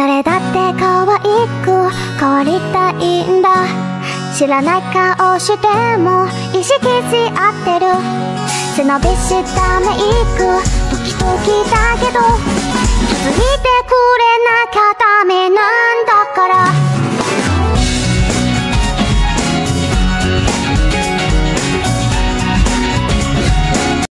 誰だって可愛く変わりたいんだ。知らない顔しても意識し合ってる。背伸びしたメイクドキドキだけど気づいてくれなきゃダメな